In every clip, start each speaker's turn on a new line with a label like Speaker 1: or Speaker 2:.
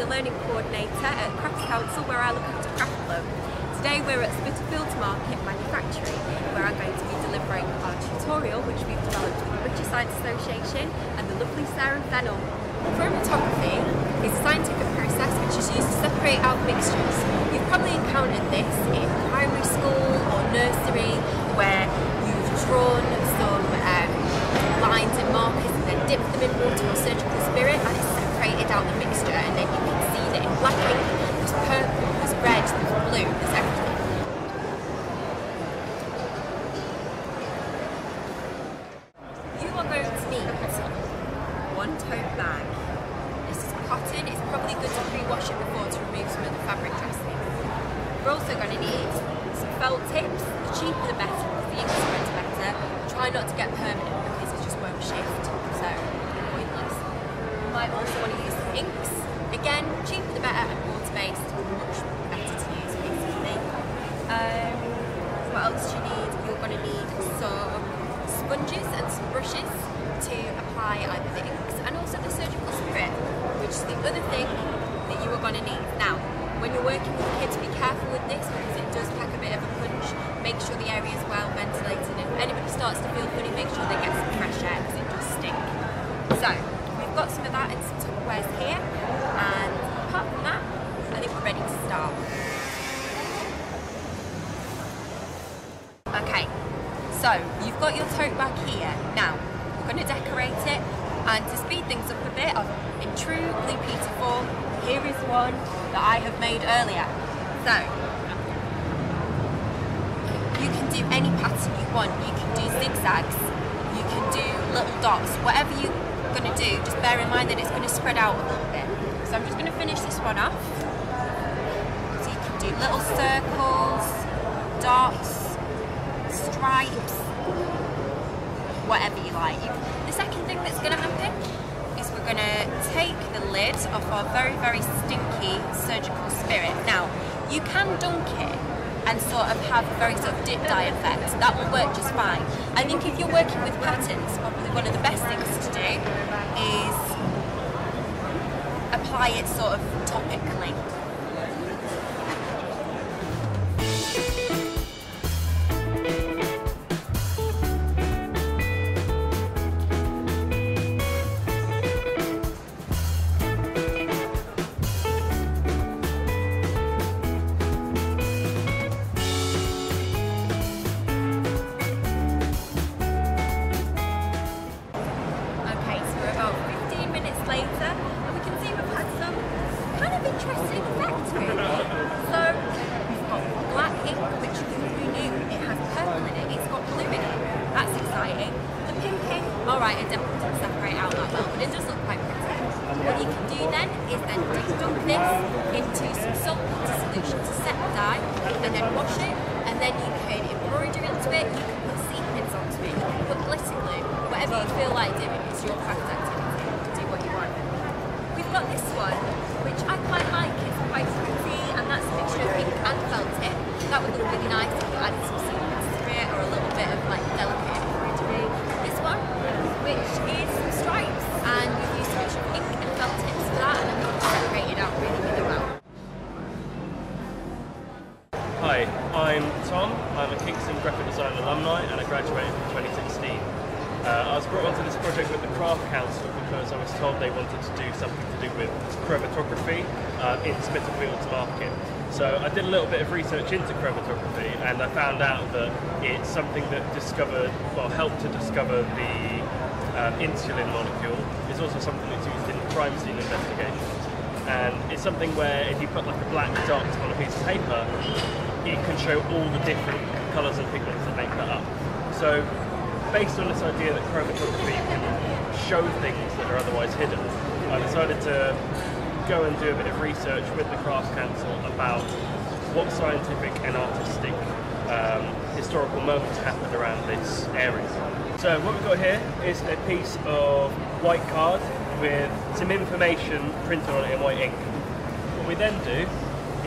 Speaker 1: the Learning Coordinator at Crafts Council where I look after Craft Club. Today we're at Spitalfields Market Manufacturing where I'm going to be delivering our tutorial which we've developed with the British Science Association and the lovely Sarah Fennell. Chromatography is a scientific process which is used to separate out mixtures. You've probably encountered this in primary school or nursery probably good to pre-wash it before to remove some of the fabric dressing. We're also going to need some felt tips, the cheaper the better the ink spreads better. Try not to get permanent because it just won't shift, so pointless. You might also want to use inks. Again, cheaper the better and water-based, much better to use basically. Um, what else do you need? You're going to need some sponges and some brushes to apply either the inks and also the surgical spirit, which is the other thing that you are going to need. Now, when you're working with kids, be careful with this because it does pack a bit of a punch. Make sure the area is well ventilated if anybody starts to feel funny, make sure they get some fresh air because it does stink. So, we've got some of that and some Tupperwares here and apart from that, I think we're ready to start. Okay, so you've got your tote bag here. Now, we're going to decorate it and to speed things up a bit, I've, in true Blue Peter form, here is one that I have made earlier. So, you can do any pattern you want. You can do zigzags, you can do little dots, whatever you're going to do, just bear in mind that it's going to spread out a little bit. So I'm just going to finish this one off. So you can do little circles, dots, stripes, whatever you like. The second thing that's going to happen is we're going to take the lid off our very, very stinky surgical spirit. Now, you can dunk it and sort of have a very sort of dip dye effect. That will work just fine. I think if you're working with patterns, probably one of the best things to do is apply it sort of topically. It does look quite pretty. What you can do then is then dunk this into some saltwater solution to set the dye, and then wash it, and then you can embroider into it, you can put sequins onto it, you can put glitter glue, whatever you feel like doing, it's your craft activity, do what you want. We've got this one, which I quite like, it's quite pretty, and that's a mixture of ink and felt tip. That would look really nice if you added some sequins to it, or a little bit of like delicate embroidery. This one, which is
Speaker 2: Kingston graphic design alumni and I graduated in 2016. Uh, I was brought onto this project with the Craft Council because I was told they wanted to do something to do with chromatography uh, in Spitalfields Market. So I did a little bit of research into chromatography and I found out that it's something that discovered, well, helped to discover the um, insulin molecule. It's also something that's used in crime scene investigations and it's something where if you put like a black dot on a piece of paper, it can show all the different colours and pigments that make that up. So based on this idea that chromatography can show things that are otherwise hidden, I decided to go and do a bit of research with the Crafts Council about what scientific and artistic um, historical moments happened around this area. So what we've got here is a piece of white card with some information printed on it in white ink. What we then do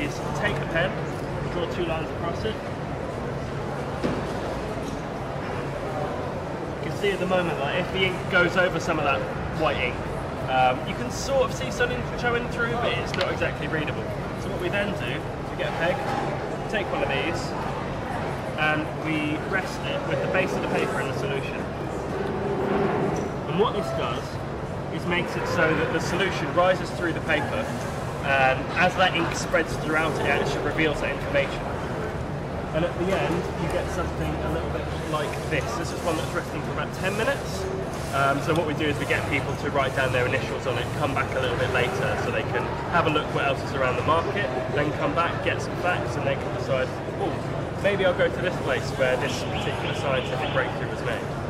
Speaker 2: is take a pen, draw two lines across it. You can see at the moment that if the ink goes over some of that white ink, Um, you can sort of see something showing through, but it's not exactly readable. So what we then do is we get a peg, take one of these, and we rest it with the base of the paper in the solution. And what this does is makes it so that the solution rises through the paper, and as that ink spreads throughout it, it actually reveals that information. And at the end, you get something a little bit like this. This is one that's resting for about 10 minutes. Um, so what we do is we get people to write down their initials on it, come back a little bit later so they can have a look what else is around the market, then come back, get some facts, and they can decide, oh, maybe I'll go to this place where this particular scientific breakthrough was made.